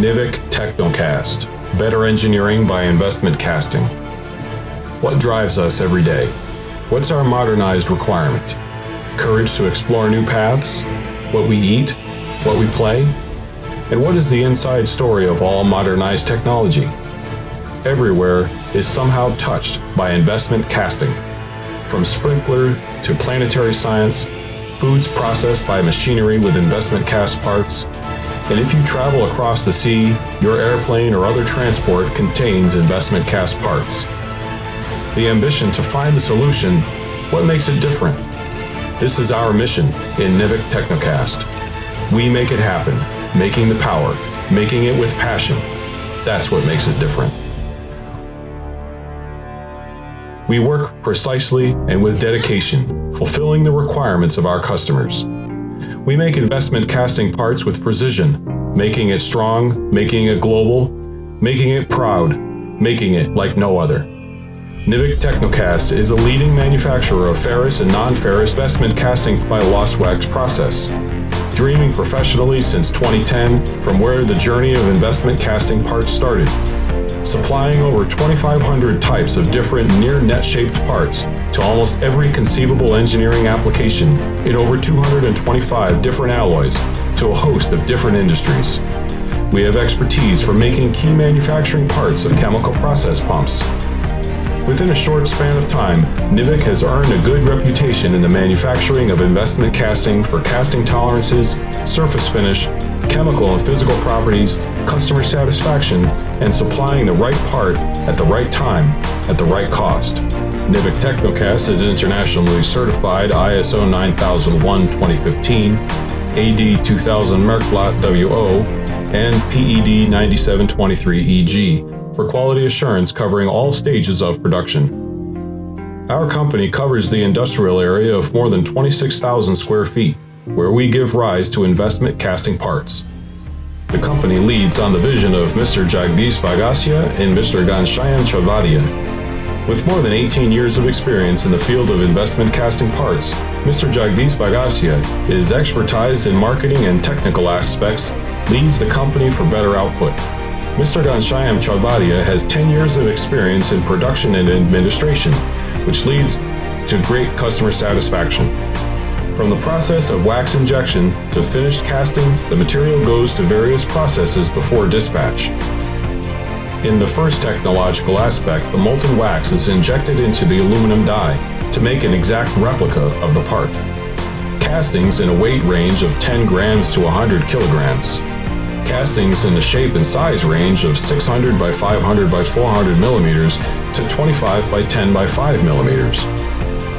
NIVIC Technocast Better Engineering by Investment Casting. What drives us every day? What's our modernized requirement? Courage to explore new paths? What we eat? What we play? And what is the inside story of all modernized technology? Everywhere is somehow touched by investment casting. From sprinkler to planetary science, foods processed by machinery with investment cast parts, and if you travel across the sea, your airplane or other transport contains investment cast parts. The ambition to find the solution, what makes it different? This is our mission in NIVIC Technocast. We make it happen, making the power, making it with passion. That's what makes it different. We work precisely and with dedication, fulfilling the requirements of our customers. We make investment casting parts with precision, making it strong, making it global, making it proud, making it like no other. NIVIC Technocast is a leading manufacturer of ferrous and non-ferrous investment casting by lost wax process. Dreaming professionally since 2010 from where the journey of investment casting parts started. Supplying over 2,500 types of different near net shaped parts to almost every conceivable engineering application in over 225 different alloys to a host of different industries. We have expertise for making key manufacturing parts of chemical process pumps. Within a short span of time, NIVIC has earned a good reputation in the manufacturing of investment casting for casting tolerances, surface finish, chemical and physical properties, customer satisfaction, and supplying the right part at the right time at the right cost. NIVIC Technocast is internationally certified ISO 9001 2015, AD 2000 Merkblatt WO, and PED 9723 EG for quality assurance covering all stages of production. Our company covers the industrial area of more than 26,000 square feet, where we give rise to investment casting parts. The company leads on the vision of Mr. Jagdish Vaghasiya and Mr. Ghanshayam Chavadia. With more than 18 years of experience in the field of investment casting parts, Mr. Jagdish Vaghasiya is expertised in marketing and technical aspects, leads the company for better output. Mr. Ghanshayam Chavadia has 10 years of experience in production and administration, which leads to great customer satisfaction. From the process of wax injection to finished casting, the material goes to various processes before dispatch. In the first technological aspect, the molten wax is injected into the aluminum die to make an exact replica of the part. Castings in a weight range of 10 grams to 100 kilograms. Castings in the shape and size range of 600 by 500 by 400 millimeters to 25 by 10 by 5 millimeters.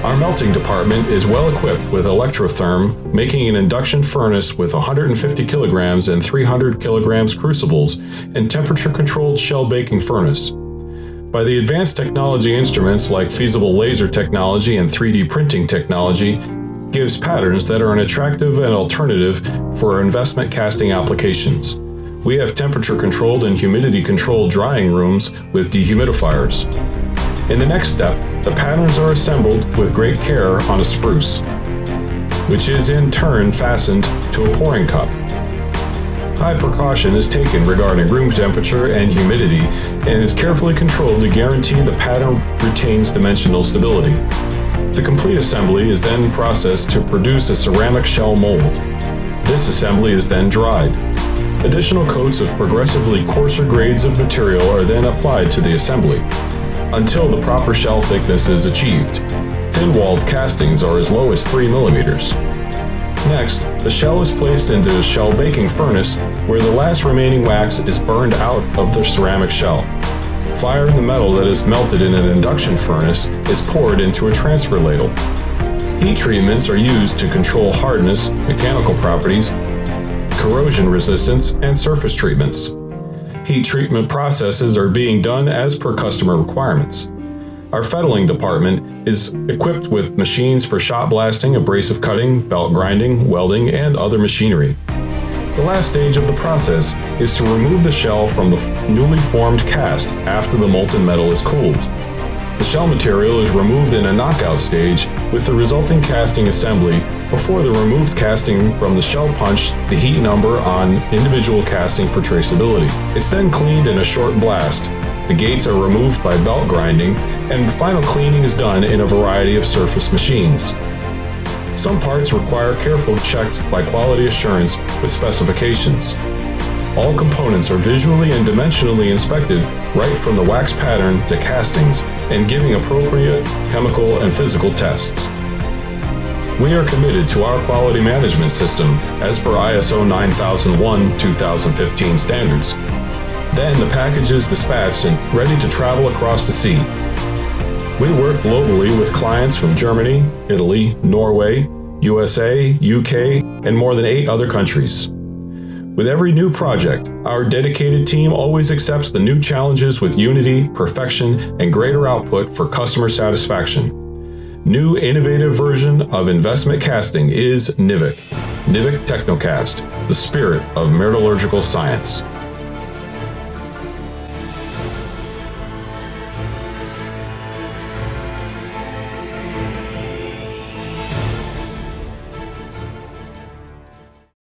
Our melting department is well equipped with electrotherm, making an induction furnace with 150 kilograms and 300 kilograms crucibles and temperature controlled shell baking furnace. By the advanced technology instruments like feasible laser technology and 3D printing technology, gives patterns that are an attractive and alternative for investment casting applications. We have temperature controlled and humidity controlled drying rooms with dehumidifiers. In the next step, the patterns are assembled with great care on a sprue, which is in turn fastened to a pouring cup. High precaution is taken regarding room temperature and humidity and is carefully controlled to guarantee the pattern retains dimensional stability. The complete assembly is then processed to produce a ceramic shell mold. This assembly is then dried. Additional coats of progressively coarser grades of material are then applied to the assembly until the proper shell thickness is achieved. Thin-walled castings are as low as 3 millimeters. Next, the shell is placed into a shell baking furnace where the last remaining wax is burned out of the ceramic shell. Fire in the metal that is melted in an induction furnace is poured into a transfer ladle. Heat treatments are used to control hardness, mechanical properties, corrosion resistance, and surface treatments heat treatment processes are being done as per customer requirements. Our fettling department is equipped with machines for shot blasting, abrasive cutting, belt grinding, welding, and other machinery. The last stage of the process is to remove the shell from the newly formed cast after the molten metal is cooled. The shell material is removed in a knockout stage with the resulting casting assembly before the removed casting from the shell punch the heat number on individual casting for traceability. It's then cleaned in a shot blast. The gates are removed by belt grinding, and final cleaning is done in a variety of surface machines. Some parts require careful check by quality assurance with specifications. All components are visually and dimensionally inspected right from the wax pattern to castings and giving appropriate chemical and physical tests. We are committed to our quality management system as per ISO 9001-2015 standards. Then the package is dispatched and ready to travel across the sea. We work globally with clients from Germany, Italy, Norway, USA, UK, and more than eight other countries. With every new project, our dedicated team always accepts the new challenges with unity, perfection, and greater output for customer satisfaction. New innovative version of investment casting is NIVIC, NIVIC Technocast, the spirit of metallurgical science.